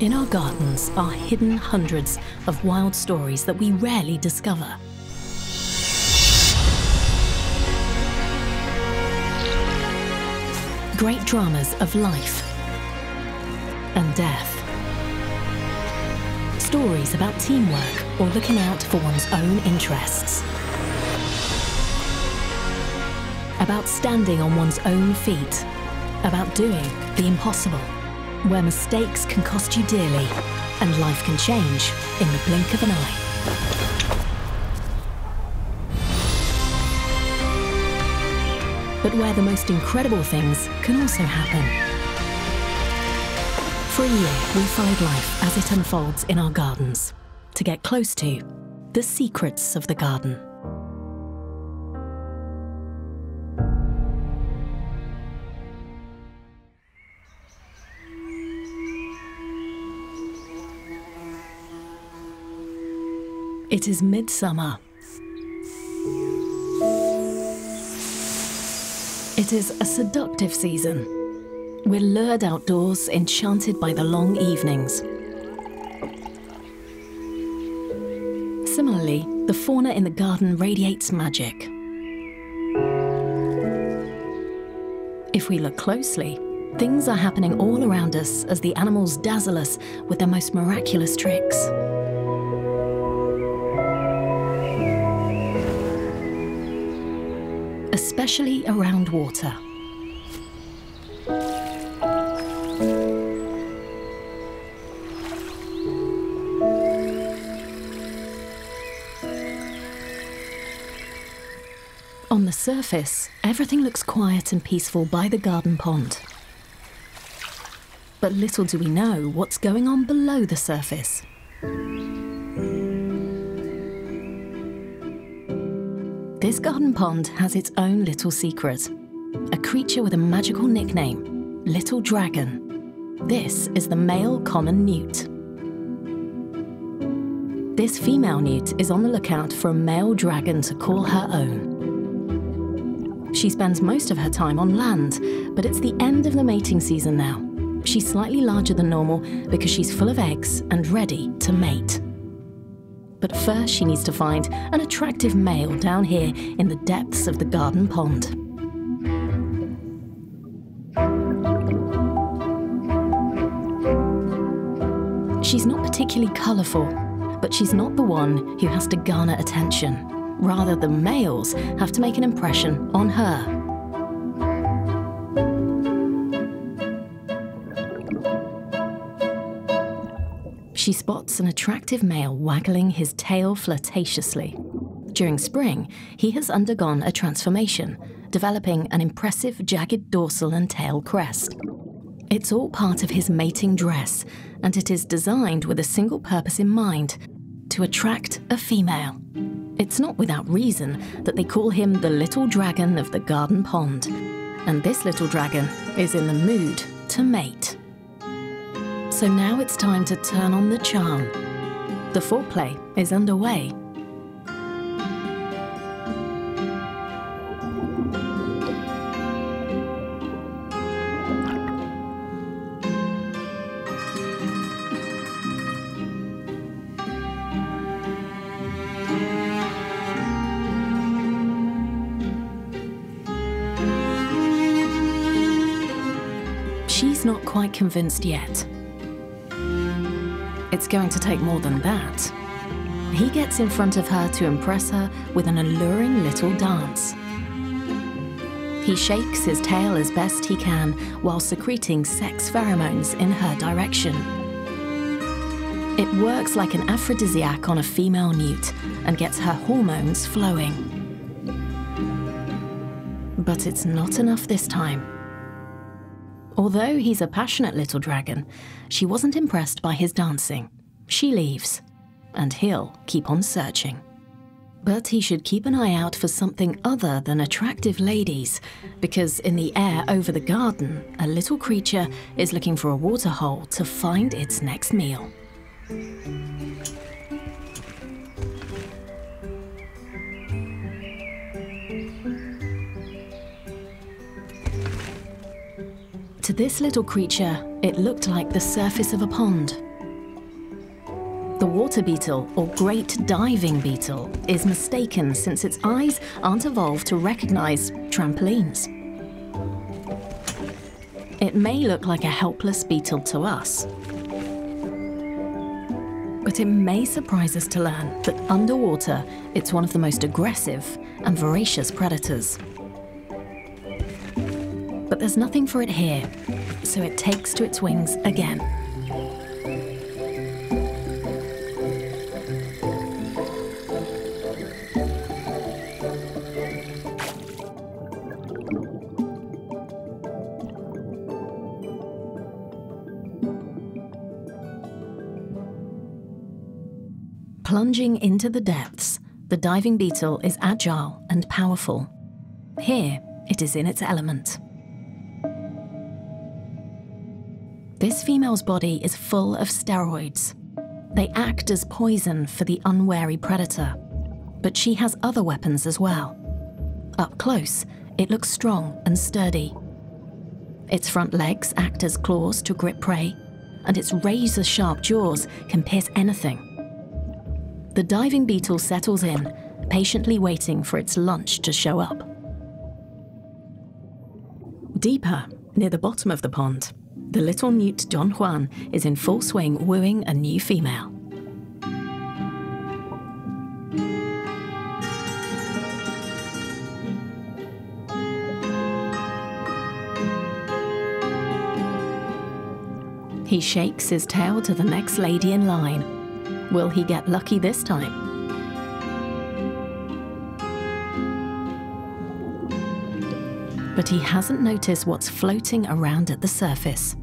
In our gardens are hidden hundreds of wild stories that we rarely discover. Great dramas of life and death. Stories about teamwork or looking out for one's own interests. About standing on one's own feet. About doing the impossible where mistakes can cost you dearly and life can change in the blink of an eye. But where the most incredible things can also happen. For a year, we followed life as it unfolds in our gardens to get close to the secrets of the garden. It is midsummer. It is a seductive season. We're lured outdoors, enchanted by the long evenings. Similarly, the fauna in the garden radiates magic. If we look closely, things are happening all around us as the animals dazzle us with their most miraculous tricks. Especially around water. On the surface, everything looks quiet and peaceful by the garden pond. But little do we know what's going on below the surface. Garden pond has its own little secret. A creature with a magical nickname, Little Dragon. This is the male common newt. This female newt is on the lookout for a male dragon to call her own. She spends most of her time on land, but it's the end of the mating season now. She's slightly larger than normal because she's full of eggs and ready to mate. But first, she needs to find an attractive male down here in the depths of the garden pond. She's not particularly colourful, but she's not the one who has to garner attention. Rather, the males have to make an impression on her. She spots an attractive male waggling his tail flirtatiously. During spring, he has undergone a transformation, developing an impressive jagged dorsal and tail crest. It's all part of his mating dress, and it is designed with a single purpose in mind to attract a female. It's not without reason that they call him the little dragon of the garden pond. And this little dragon is in the mood to mate. So now it's time to turn on the charm. The foreplay is underway. She's not quite convinced yet. It's going to take more than that. He gets in front of her to impress her with an alluring little dance. He shakes his tail as best he can while secreting sex pheromones in her direction. It works like an aphrodisiac on a female newt and gets her hormones flowing. But it's not enough this time. Although he's a passionate little dragon, she wasn't impressed by his dancing. She leaves, and he'll keep on searching. But he should keep an eye out for something other than attractive ladies, because in the air over the garden, a little creature is looking for a waterhole to find its next meal. To this little creature, it looked like the surface of a pond. The water beetle, or great diving beetle, is mistaken since its eyes aren't evolved to recognize trampolines. It may look like a helpless beetle to us, but it may surprise us to learn that underwater it's one of the most aggressive and voracious predators. But there's nothing for it here, so it takes to its wings again. Plunging into the depths, the diving beetle is agile and powerful. Here, it is in its element. This female's body is full of steroids. They act as poison for the unwary predator, but she has other weapons as well. Up close, it looks strong and sturdy. Its front legs act as claws to grip prey, and its razor sharp jaws can pierce anything. The diving beetle settles in, patiently waiting for its lunch to show up. Deeper, near the bottom of the pond, the little newt Don Juan is in full swing wooing a new female. He shakes his tail to the next lady in line Will he get lucky this time? But he hasn't noticed what's floating around at the surface.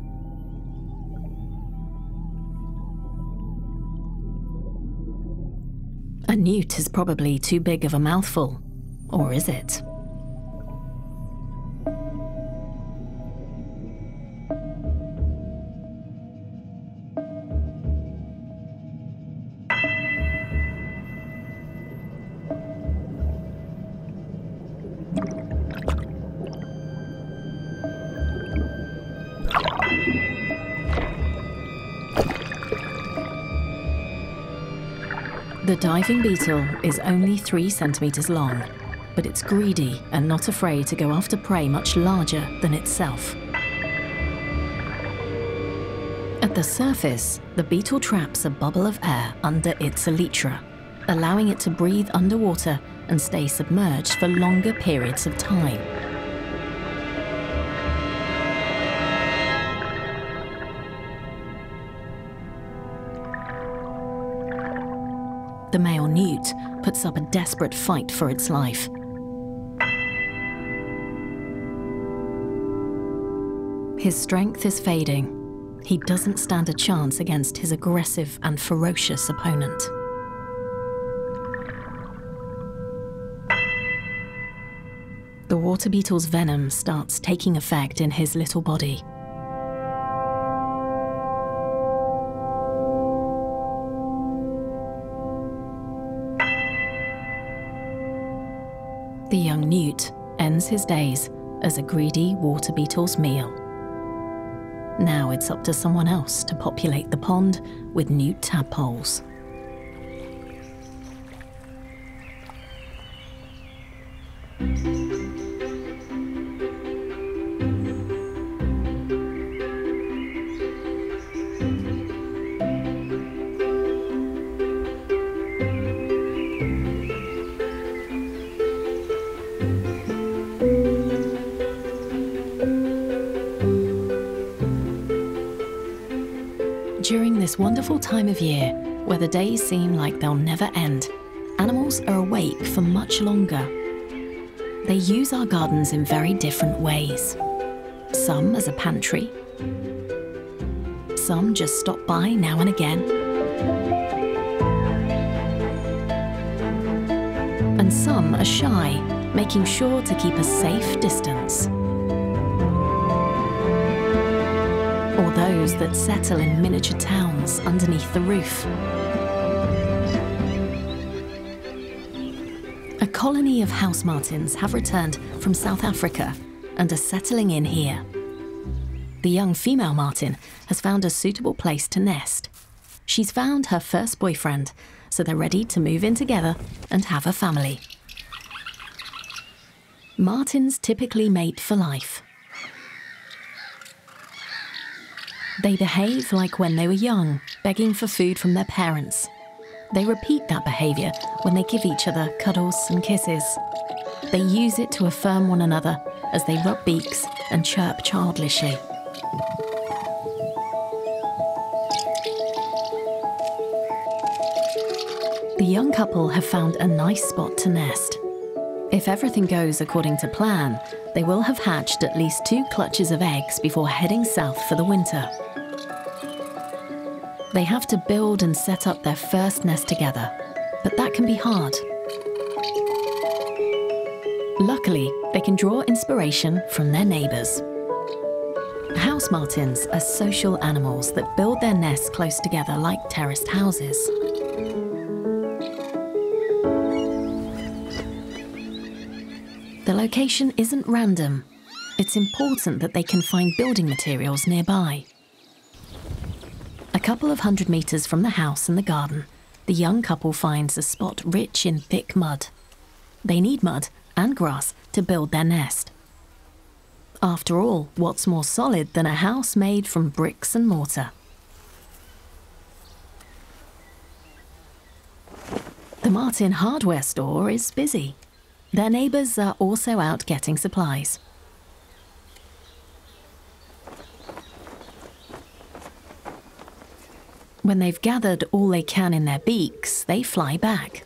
A newt is probably too big of a mouthful, or is it? Diving beetle is only three centimeters long, but it's greedy and not afraid to go after prey much larger than itself. At the surface, the beetle traps a bubble of air under its elytra, allowing it to breathe underwater and stay submerged for longer periods of time. The male newt puts up a desperate fight for its life. His strength is fading. He doesn't stand a chance against his aggressive and ferocious opponent. The water beetle's venom starts taking effect in his little body. The young newt ends his days as a greedy water beetle's meal. Now it's up to someone else to populate the pond with newt tadpoles. Wonderful time of year, where the days seem like they'll never end, animals are awake for much longer. They use our gardens in very different ways. Some as a pantry, some just stop by now and again. And some are shy, making sure to keep a safe distance. Or those that settle in miniature towns underneath the roof. A colony of house martins have returned from South Africa and are settling in here. The young female martin has found a suitable place to nest. She's found her first boyfriend, so they're ready to move in together and have a family. Martins typically mate for life. They behave like when they were young, begging for food from their parents. They repeat that behaviour when they give each other cuddles and kisses. They use it to affirm one another as they rub beaks and chirp childishly. The young couple have found a nice spot to nest. If everything goes according to plan, they will have hatched at least two clutches of eggs before heading south for the winter. They have to build and set up their first nest together, but that can be hard. Luckily, they can draw inspiration from their neighbours. House martins are social animals that build their nests close together like terraced houses. The location isn't random. It's important that they can find building materials nearby. A couple of hundred metres from the house and the garden, the young couple finds a spot rich in thick mud. They need mud and grass to build their nest. After all, what's more solid than a house made from bricks and mortar? The Martin hardware store is busy. Their neighbours are also out getting supplies. When they've gathered all they can in their beaks, they fly back.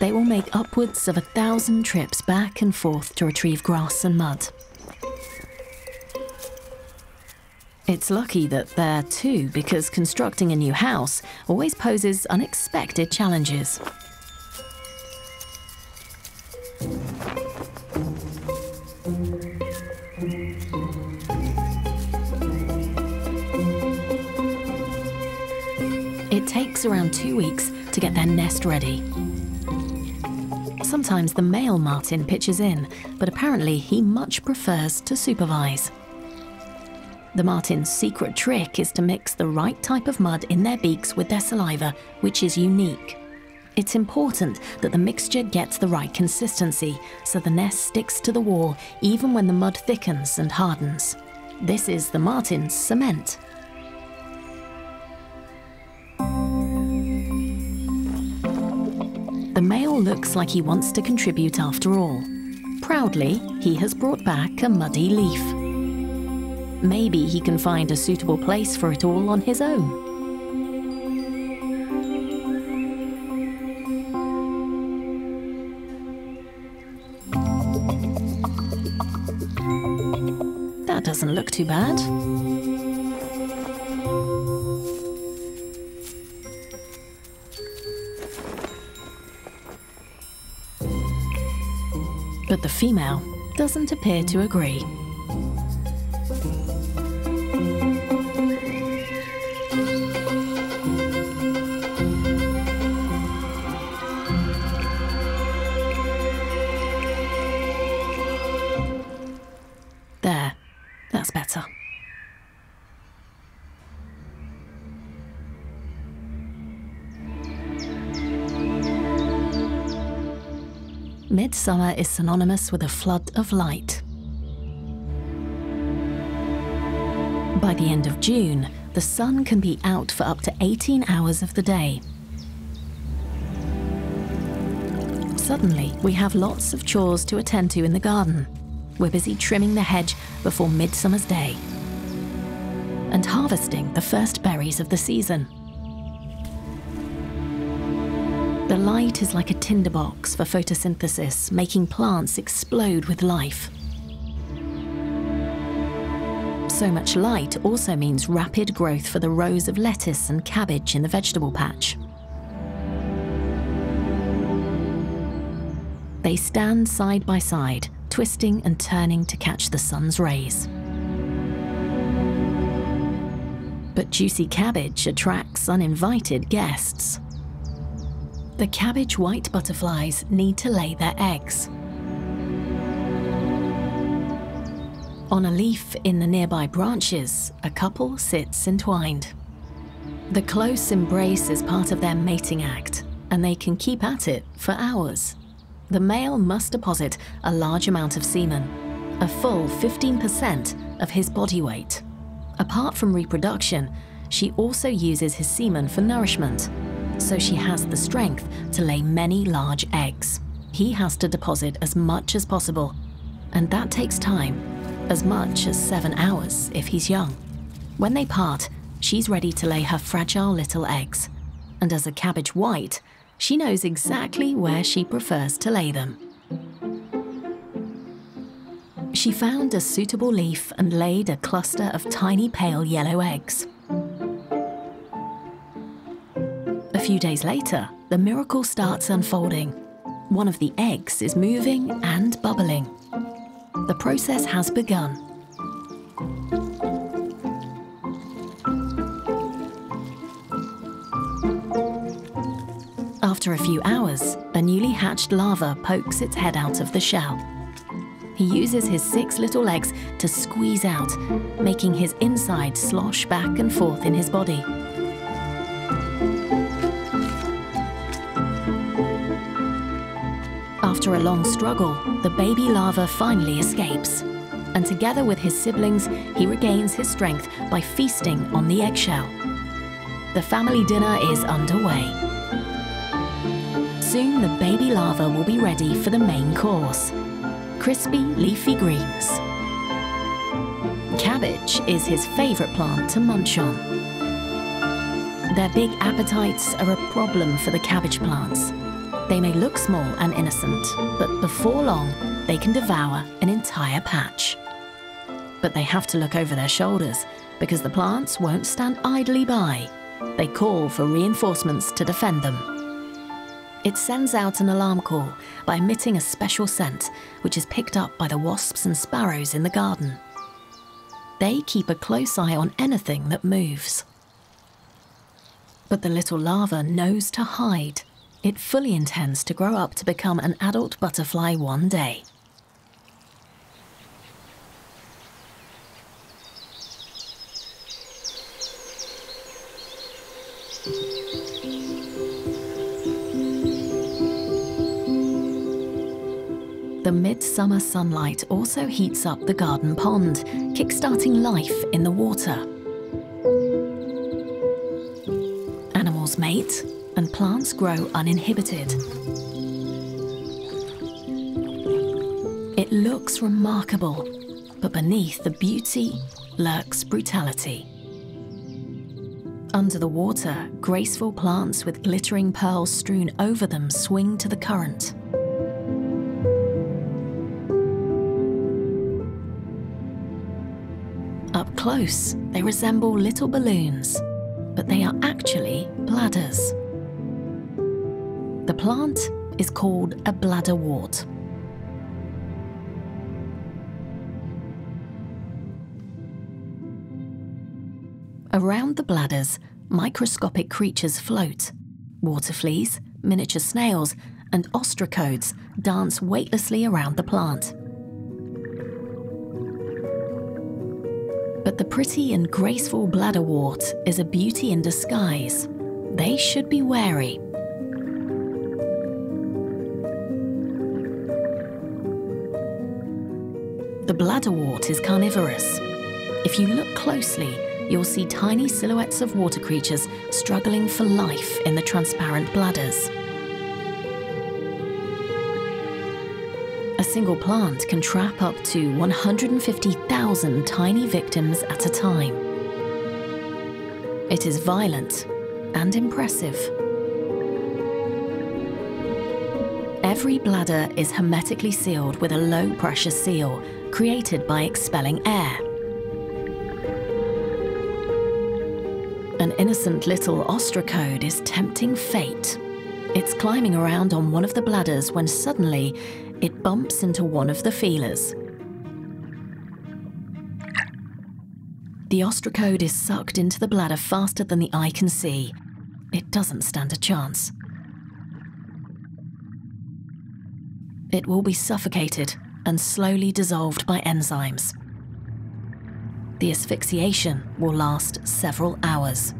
They will make upwards of a thousand trips back and forth to retrieve grass and mud. It's lucky that they're two because constructing a new house always poses unexpected challenges. It takes around two weeks to get their nest ready. Sometimes the male martin pitches in, but apparently he much prefers to supervise. The martin's secret trick is to mix the right type of mud in their beaks with their saliva, which is unique. It's important that the mixture gets the right consistency so the nest sticks to the wall even when the mud thickens and hardens. This is the martin's cement. The male looks like he wants to contribute after all. Proudly, he has brought back a muddy leaf. Maybe he can find a suitable place for it all on his own. That doesn't look too bad. Female doesn't appear to agree. Is synonymous with a flood of light. By the end of June, the sun can be out for up to 18 hours of the day. Suddenly, we have lots of chores to attend to in the garden. We're busy trimming the hedge before Midsummer's Day and harvesting the first berries of the season. The light is like a tinderbox for photosynthesis, making plants explode with life. So much light also means rapid growth for the rows of lettuce and cabbage in the vegetable patch. They stand side by side, twisting and turning to catch the sun's rays. But juicy cabbage attracts uninvited guests the cabbage white butterflies need to lay their eggs. On a leaf in the nearby branches, a couple sits entwined. The close embrace is part of their mating act, and they can keep at it for hours. The male must deposit a large amount of semen, a full 15% of his body weight. Apart from reproduction, she also uses his semen for nourishment, so she has the strength to lay many large eggs. He has to deposit as much as possible, and that takes time as much as seven hours if he's young. When they part, she's ready to lay her fragile little eggs. And as a cabbage white, she knows exactly where she prefers to lay them. She found a suitable leaf and laid a cluster of tiny pale yellow eggs. Few days later, the miracle starts unfolding. One of the eggs is moving and bubbling. The process has begun. After a few hours, a newly hatched larva pokes its head out of the shell. He uses his six little legs to squeeze out, making his inside slosh back and forth in his body. After a long struggle, the baby larva finally escapes. And together with his siblings, he regains his strength by feasting on the eggshell. The family dinner is underway. Soon the baby larva will be ready for the main course crispy leafy greens. Cabbage is his favourite plant to munch on. Their big appetites are a problem for the cabbage plants. They may look small and innocent, but before long, they can devour an entire patch. But they have to look over their shoulders because the plants won't stand idly by. They call for reinforcements to defend them. It sends out an alarm call by emitting a special scent, which is picked up by the wasps and sparrows in the garden. They keep a close eye on anything that moves. But the little larva knows to hide it fully intends to grow up to become an adult butterfly one day. The midsummer sunlight also heats up the garden pond, kickstarting life in the water. Animals mate, and plants grow uninhibited. It looks remarkable, but beneath the beauty lurks brutality. Under the water, graceful plants with glittering pearls strewn over them swing to the current. Up close, they resemble little balloons, but they are actually bladders. The plant is called a bladderwort. Around the bladders, microscopic creatures float. Water fleas, miniature snails, and ostracodes dance weightlessly around the plant. But the pretty and graceful bladderwort is a beauty in disguise. They should be wary. The bladderwort is carnivorous. If you look closely, you'll see tiny silhouettes of water creatures struggling for life in the transparent bladders. A single plant can trap up to 150,000 tiny victims at a time. It is violent and impressive. Every bladder is hermetically sealed with a low pressure seal created by expelling air. An innocent little ostracode is tempting fate. It's climbing around on one of the bladders when suddenly it bumps into one of the feelers. The ostracode is sucked into the bladder faster than the eye can see. It doesn't stand a chance. It will be suffocated and slowly dissolved by enzymes. The asphyxiation will last several hours.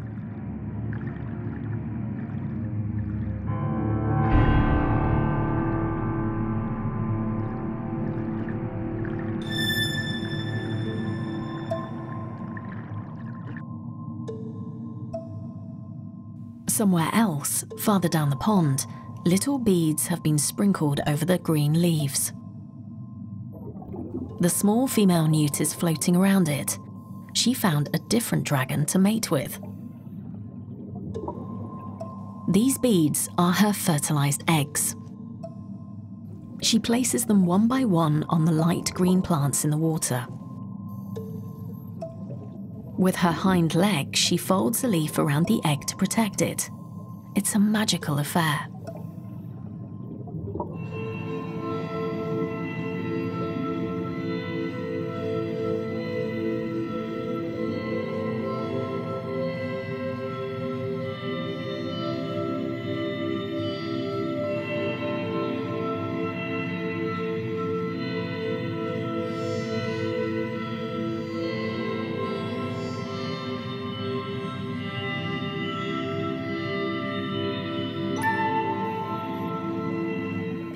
Somewhere else, farther down the pond, little beads have been sprinkled over the green leaves. The small female newt is floating around it. She found a different dragon to mate with. These beads are her fertilized eggs. She places them one by one on the light green plants in the water. With her hind leg, she folds a leaf around the egg to protect it. It's a magical affair.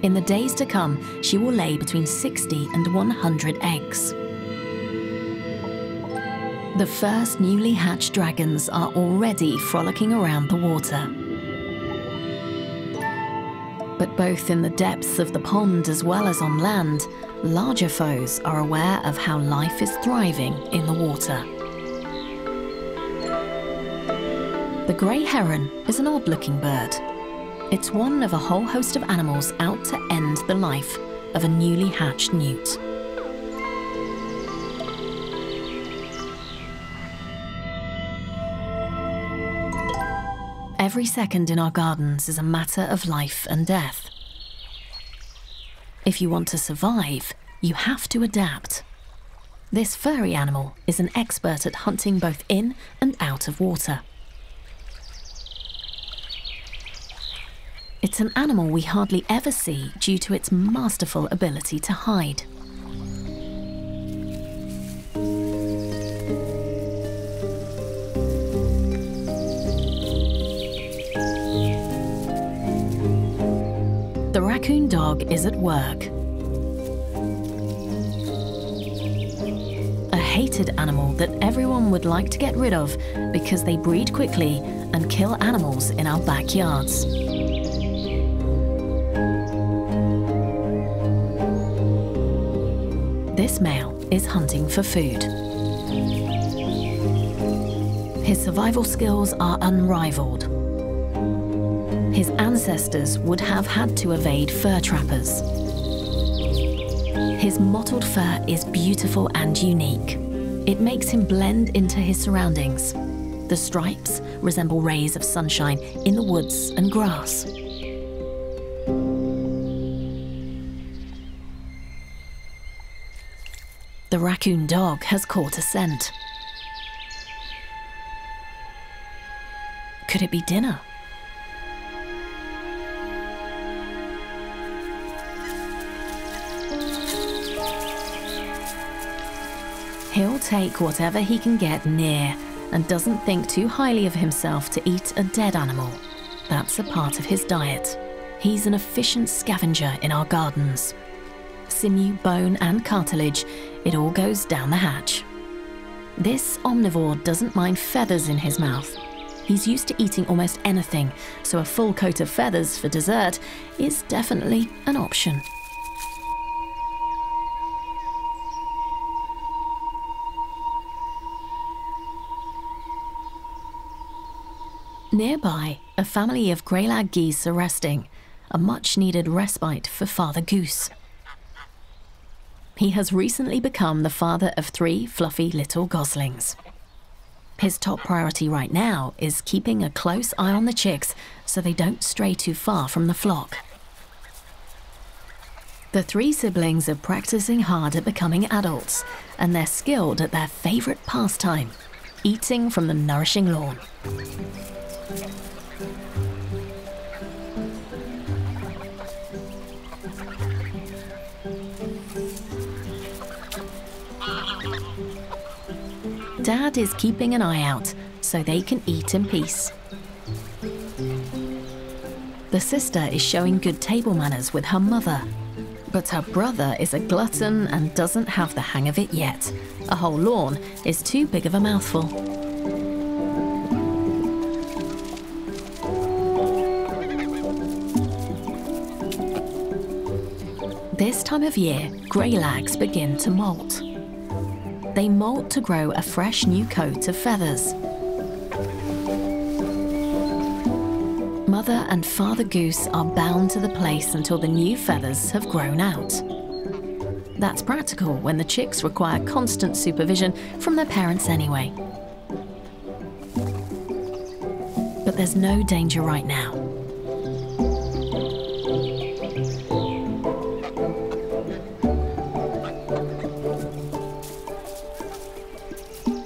In the days to come, she will lay between 60 and 100 eggs. The first newly hatched dragons are already frolicking around the water. But both in the depths of the pond as well as on land, larger foes are aware of how life is thriving in the water. The grey heron is an odd-looking bird it's one of a whole host of animals out to end the life of a newly hatched newt. Every second in our gardens is a matter of life and death. If you want to survive, you have to adapt. This furry animal is an expert at hunting both in and out of water. It's an animal we hardly ever see due to its masterful ability to hide. The raccoon dog is at work. A hated animal that everyone would like to get rid of because they breed quickly and kill animals in our backyards. This male is hunting for food. His survival skills are unrivaled. His ancestors would have had to evade fur trappers. His mottled fur is beautiful and unique. It makes him blend into his surroundings. The stripes resemble rays of sunshine in the woods and grass. Raccoon dog has caught a scent. Could it be dinner? He'll take whatever he can get near and doesn't think too highly of himself to eat a dead animal. That's a part of his diet. He's an efficient scavenger in our gardens sinew, bone, and cartilage, it all goes down the hatch. This omnivore doesn't mind feathers in his mouth. He's used to eating almost anything, so a full coat of feathers for dessert is definitely an option. Nearby, a family of greylag geese are resting, a much needed respite for Father Goose. He has recently become the father of three fluffy little goslings. His top priority right now is keeping a close eye on the chicks so they don't stray too far from the flock. The three siblings are practicing hard at becoming adults, and they're skilled at their favourite pastime eating from the nourishing lawn. Dad is keeping an eye out so they can eat in peace. The sister is showing good table manners with her mother. But her brother is a glutton and doesn't have the hang of it yet. A whole lawn is too big of a mouthful. This time of year, greylags begin to molt. They molt to grow a fresh new coat of feathers. Mother and Father Goose are bound to the place until the new feathers have grown out. That's practical when the chicks require constant supervision from their parents anyway. But there's no danger right now.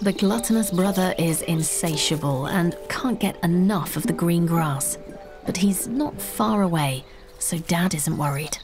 The gluttonous brother is insatiable and can't get enough of the green grass. But he's not far away, so Dad isn't worried.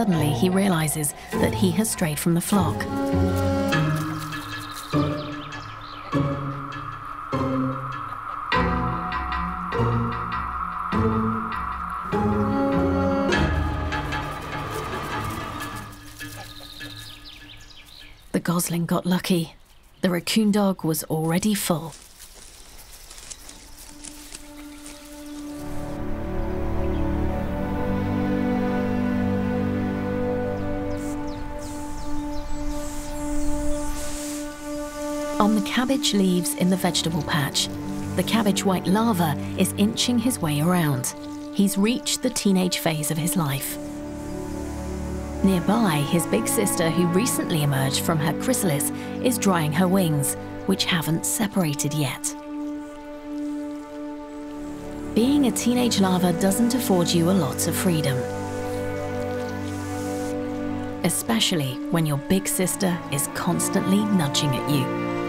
Suddenly, he realizes that he has strayed from the flock. The gosling got lucky. The raccoon dog was already full. Cabbage leaves in the vegetable patch, the cabbage white larva is inching his way around. He's reached the teenage phase of his life. Nearby, his big sister, who recently emerged from her chrysalis, is drying her wings, which haven't separated yet. Being a teenage larva doesn't afford you a lot of freedom. Especially when your big sister is constantly nudging at you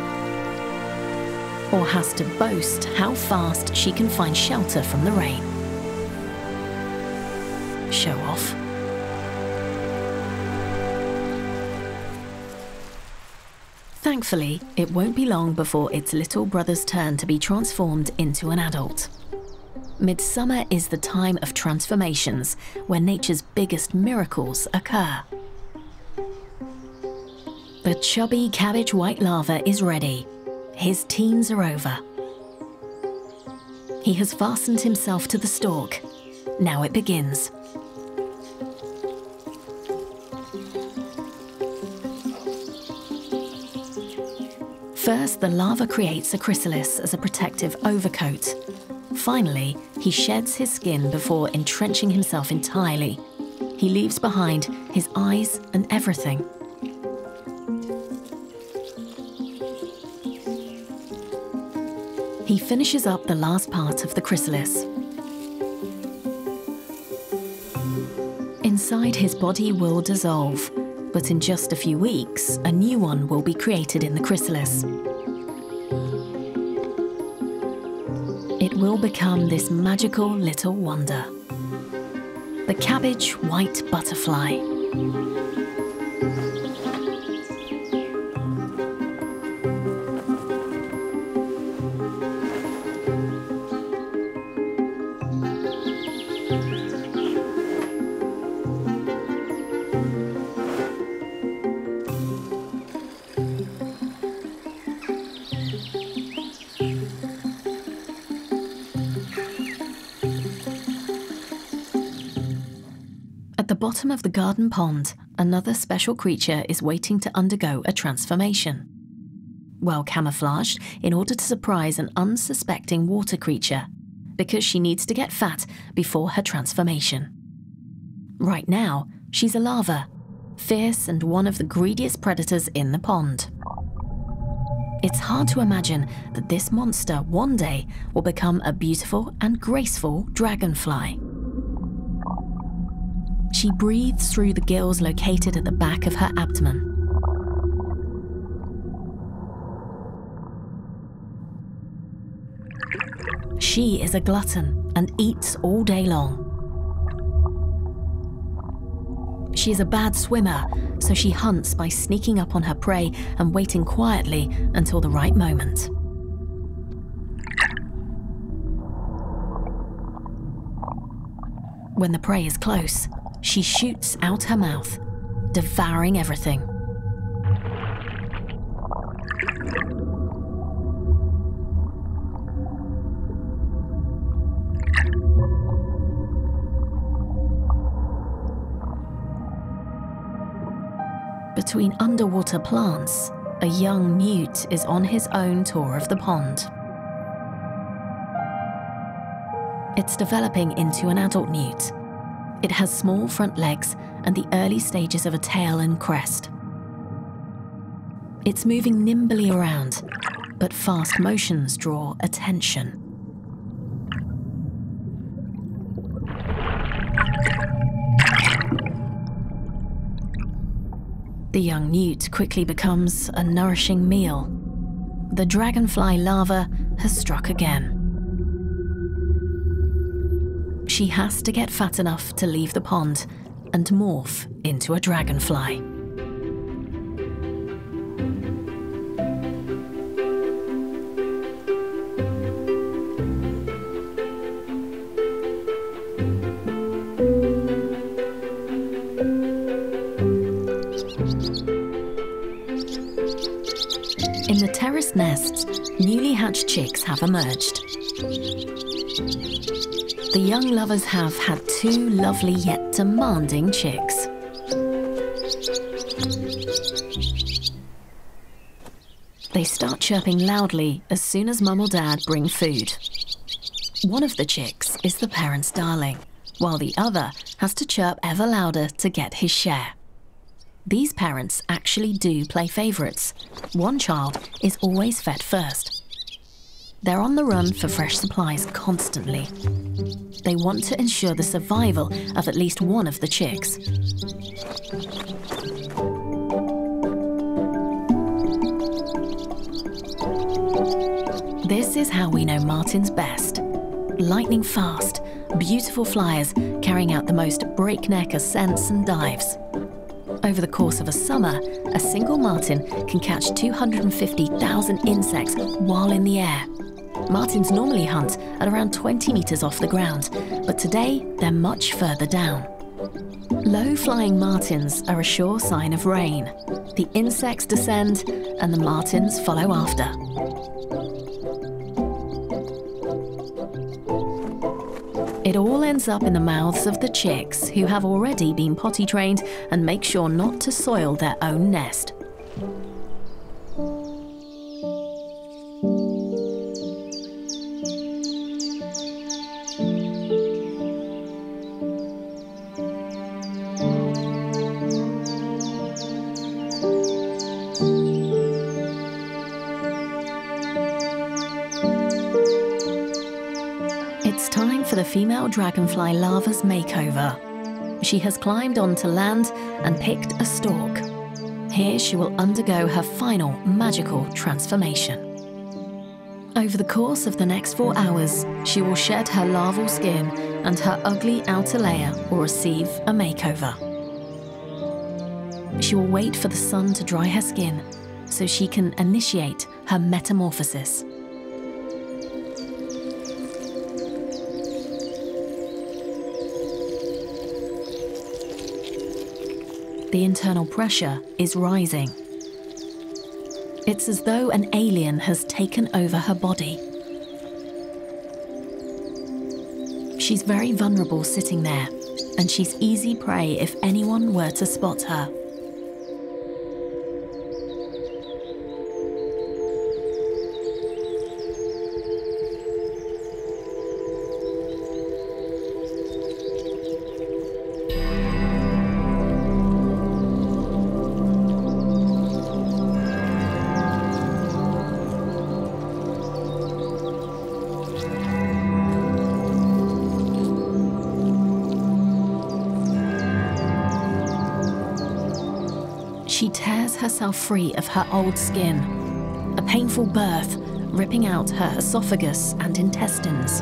or has to boast how fast she can find shelter from the rain. Show off. Thankfully, it won't be long before its little brother's turn to be transformed into an adult. Midsummer is the time of transformations, where nature's biggest miracles occur. The chubby cabbage white larva is ready, his teens are over. He has fastened himself to the stalk. Now it begins. First, the larva creates a chrysalis as a protective overcoat. Finally, he sheds his skin before entrenching himself entirely. He leaves behind his eyes and everything. He finishes up the last part of the chrysalis. Inside his body will dissolve, but in just a few weeks, a new one will be created in the chrysalis. It will become this magical little wonder. The cabbage white butterfly. The bottom of the garden pond, another special creature is waiting to undergo a transformation. Well camouflaged in order to surprise an unsuspecting water creature, because she needs to get fat before her transformation. Right now, she's a larva, fierce and one of the greediest predators in the pond. it's hard to imagine that this monster one day will become a beautiful and graceful dragonfly. She breathes through the gills located at the back of her abdomen. She is a glutton and eats all day long. She is a bad swimmer, so she hunts by sneaking up on her prey and waiting quietly until the right moment. When the prey is close, she shoots out her mouth, devouring everything. Between underwater plants, a young newt is on his own tour of the pond. It's developing into an adult newt. It has small front legs and the early stages of a tail and crest. It's moving nimbly around, but fast motions draw attention. The young newt quickly becomes a nourishing meal. The dragonfly larva has struck again. She has to get fat enough to leave the pond and morph into a dragonfly. In the terrace nests, newly hatched chicks have emerged. Lovers have had two lovely yet demanding chicks. They start chirping loudly as soon as mum or dad bring food. One of the chicks is the parent's darling, while the other has to chirp ever louder to get his share. These parents actually do play favourites. One child is always fed first. They're on the run for fresh supplies constantly. They want to ensure the survival of at least one of the chicks. This is how we know martins best. Lightning fast, beautiful flyers carrying out the most breakneck ascents and dives. Over the course of a summer, a single martin can catch 250,000 insects while in the air. Martins normally hunt at around 20 metres off the ground, but today they're much further down. Low-flying martins are a sure sign of rain. The insects descend and the martins follow after. It all ends up in the mouths of the chicks, who have already been potty trained and make sure not to soil their own nest. Dragonfly larva's makeover. She has climbed onto land and picked a stalk. Here she will undergo her final magical transformation. Over the course of the next four hours, she will shed her larval skin and her ugly outer layer will receive a makeover. She will wait for the sun to dry her skin so she can initiate her metamorphosis. The internal pressure is rising. It's as though an alien has taken over her body. She's very vulnerable sitting there, and she's easy prey if anyone were to spot her. She tears herself free of her old skin. A painful birth, ripping out her esophagus and intestines.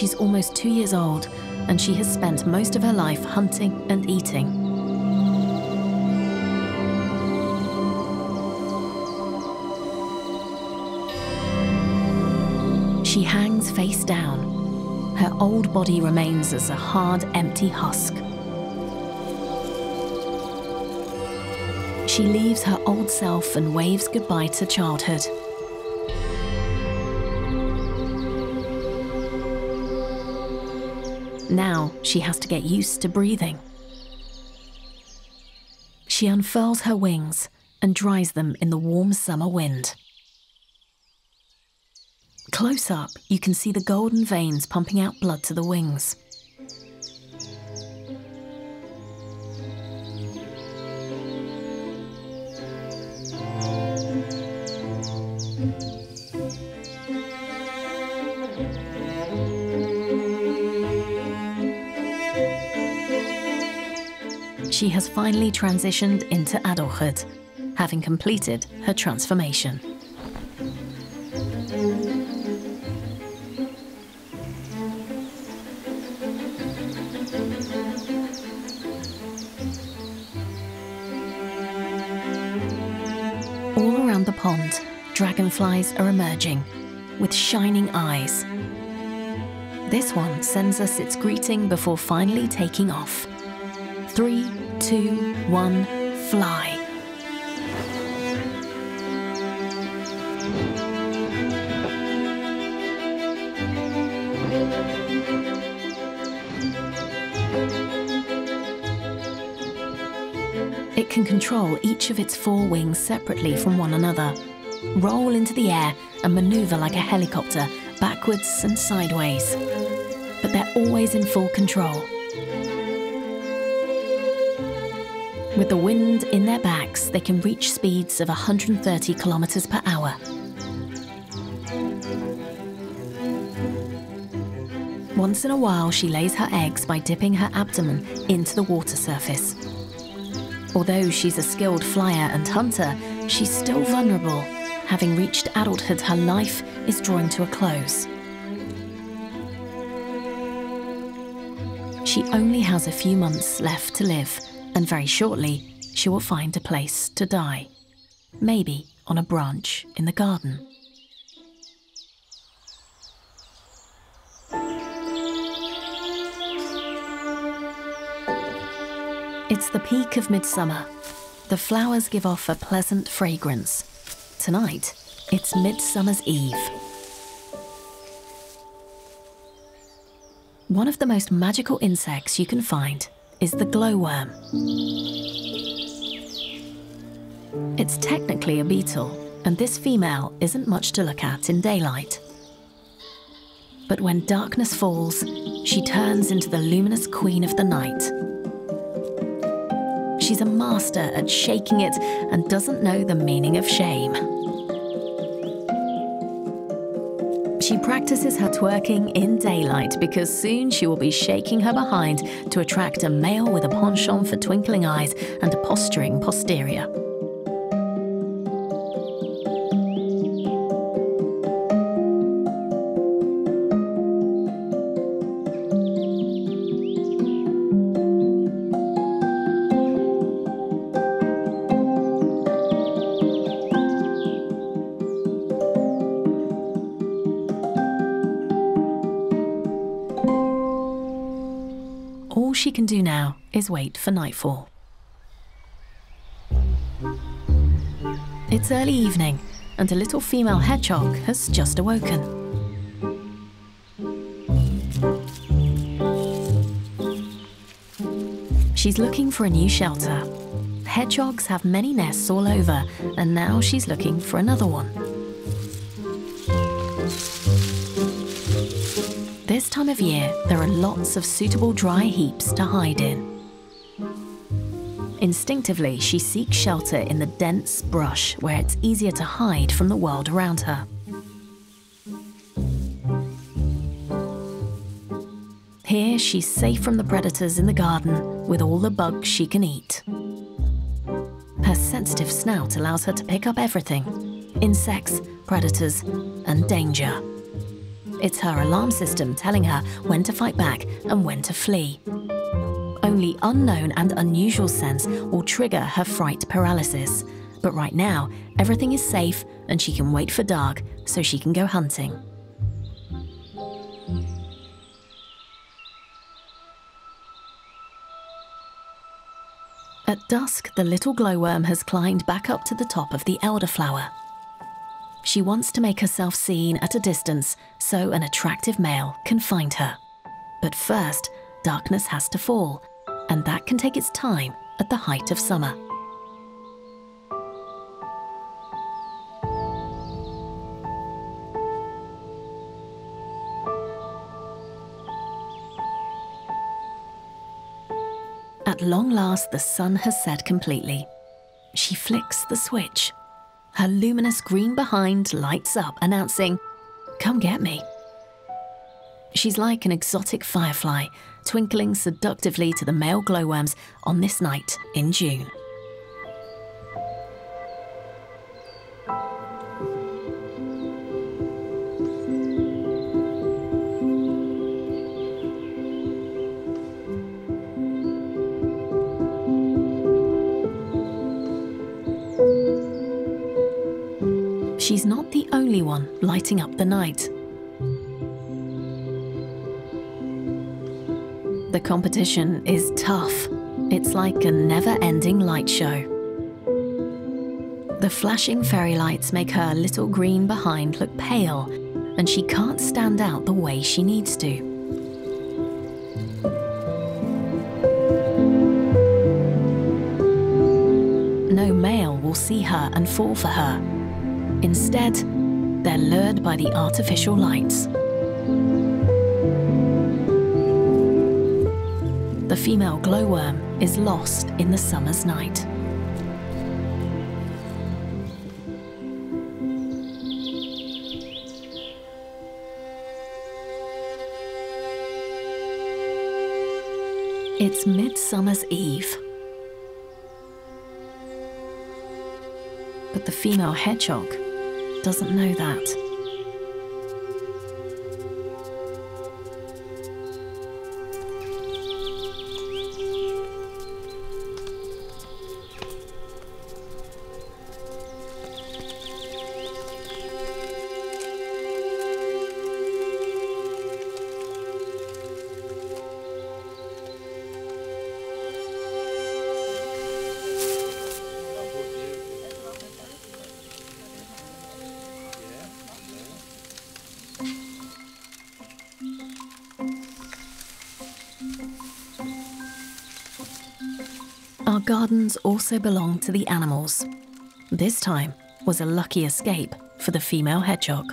She's almost two years old, and she has spent most of her life hunting and eating. She hangs face down. Her old body remains as a hard, empty husk. She leaves her old self and waves goodbye to childhood. Now she has to get used to breathing. She unfurls her wings and dries them in the warm summer wind. Close up, you can see the golden veins pumping out blood to the wings. Finally transitioned into adulthood, having completed her transformation. All around the pond, dragonflies are emerging with shining eyes. This one sends us its greeting before finally taking off. Three, two, one, fly. It can control each of its four wings separately from one another, roll into the air and maneuver like a helicopter backwards and sideways. But they're always in full control. With the wind in their backs, they can reach speeds of 130 kilometers per hour. Once in a while, she lays her eggs by dipping her abdomen into the water surface. Although she's a skilled flyer and hunter, she's still vulnerable. Having reached adulthood, her life is drawing to a close. She only has a few months left to live, and very shortly, she will find a place to die. Maybe on a branch in the garden. It's the peak of midsummer. The flowers give off a pleasant fragrance. Tonight, it's Midsummer's Eve. One of the most magical insects you can find is the glowworm. It's technically a beetle, and this female isn't much to look at in daylight. But when darkness falls, she turns into the luminous queen of the night. She's a master at shaking it and doesn't know the meaning of shame. She practices her twerking in daylight because soon she will be shaking her behind to attract a male with a penchant for twinkling eyes and a posturing posterior. Is wait for nightfall. It's early evening, and a little female hedgehog has just awoken. She's looking for a new shelter. Hedgehogs have many nests all over, and now she's looking for another one. This time of year, there are lots of suitable dry heaps to hide in. Instinctively, she seeks shelter in the dense brush where it's easier to hide from the world around her. Here, she's safe from the predators in the garden with all the bugs she can eat. Her sensitive snout allows her to pick up everything insects, predators, and danger. It's her alarm system telling her when to fight back and when to flee. Unknown and unusual scents will trigger her fright paralysis. But right now, everything is safe and she can wait for dark so she can go hunting. At dusk, the little glowworm has climbed back up to the top of the elderflower. She wants to make herself seen at a distance so an attractive male can find her. But first, darkness has to fall, and that can take its time at the height of summer. At long last, the sun has set completely. She flicks the switch her luminous green behind lights up, announcing, Come get me. She's like an exotic firefly, twinkling seductively to the male glowworms on this night in June. she's not the only one lighting up the night. The competition is tough. It's like a never-ending light show. The flashing fairy lights make her little green behind look pale, and she can't stand out the way she needs to. No male will see her and fall for her, Instead, they're lured by the artificial lights. Female glowworm is lost in the summer's night. It's Midsummer's Eve. But the female hedgehog doesn't know that. Gardens also belong to the animals. This time was a lucky escape for the female hedgehog.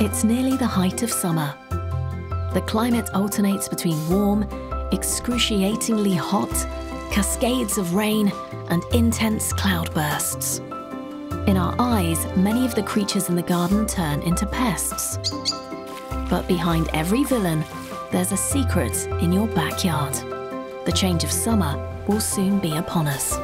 It's nearly the height of summer. The climate alternates between warm, excruciatingly hot, cascades of rain, and intense cloudbursts. In our eyes, many of the creatures in the garden turn into pests. But behind every villain, there's a secret in your backyard. The change of summer will soon be upon us.